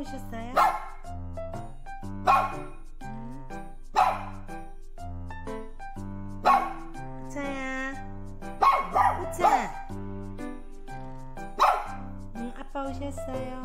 아빠 오셨어요? 호차야 호차. 응 아빠 오셨어요?